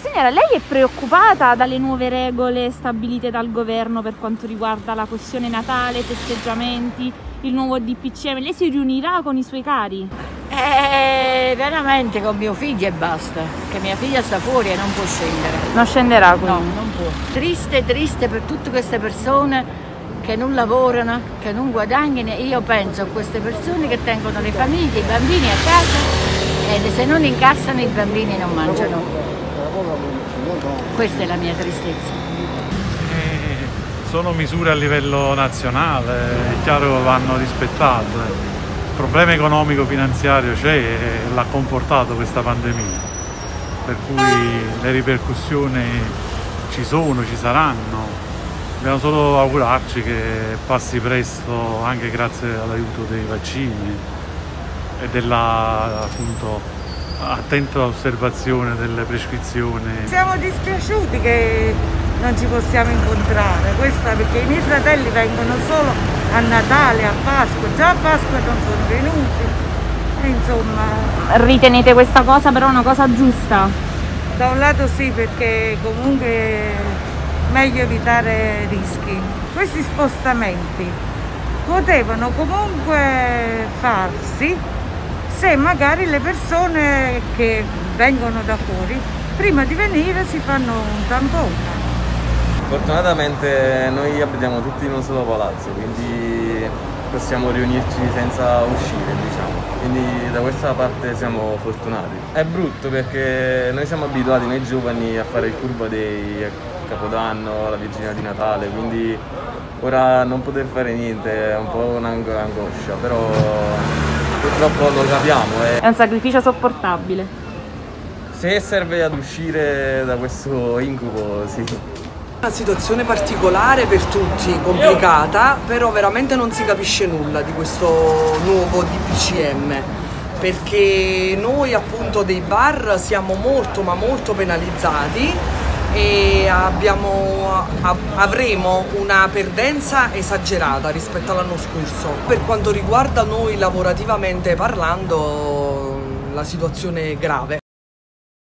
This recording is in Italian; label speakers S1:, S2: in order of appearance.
S1: Signora, lei è preoccupata dalle nuove regole stabilite dal governo per quanto riguarda la questione Natale, festeggiamenti, il nuovo DPCM? Lei si riunirà con i suoi cari?
S2: Eh, veramente con mio figlio e basta, che mia figlia sta fuori e non può scendere.
S1: Non scenderà quindi?
S2: No, non può. Triste, triste per tutte queste persone che non lavorano, che non guadagnano. Io penso a queste persone che tengono le famiglie, i bambini a casa e se non incassano i bambini non mangiano. Questa è la mia tristezza.
S3: Eh, sono misure a livello nazionale, è chiaro che vanno rispettate. Il problema economico-finanziario c'è e l'ha comportato questa pandemia, per cui le ripercussioni ci sono, ci saranno. Dobbiamo solo augurarci che passi presto anche grazie all'aiuto dei vaccini e della appunto attenta osservazione delle prescrizioni.
S4: Siamo dispiaciuti che non ci possiamo incontrare, questa perché i miei fratelli vengono solo a Natale, a Pasqua, già a Pasqua non sono venuti. E insomma.
S1: Ritenete questa cosa però una cosa giusta?
S4: Da un lato sì, perché comunque è meglio evitare rischi. Questi spostamenti potevano comunque farsi se magari le persone che vengono da fuori prima di venire si fanno un tampone.
S5: Fortunatamente noi abitiamo tutti in un solo palazzo, quindi possiamo riunirci senza uscire, diciamo. Quindi da questa parte siamo fortunati. È brutto perché noi siamo abituati, noi giovani, a fare il curvo dei Capodanno, la vigilia di Natale, quindi ora non poter fare niente è un po' un'angoscia, però purtroppo lo capiamo.
S1: Eh. È un sacrificio sopportabile.
S5: Se serve ad uscire da questo incubo, sì.
S6: Una situazione particolare per tutti, complicata, però veramente non si capisce nulla di questo nuovo DPCM perché noi appunto dei bar siamo molto ma molto penalizzati e abbiamo, avremo una perdenza esagerata rispetto all'anno scorso. Per quanto riguarda noi lavorativamente parlando la situazione è grave.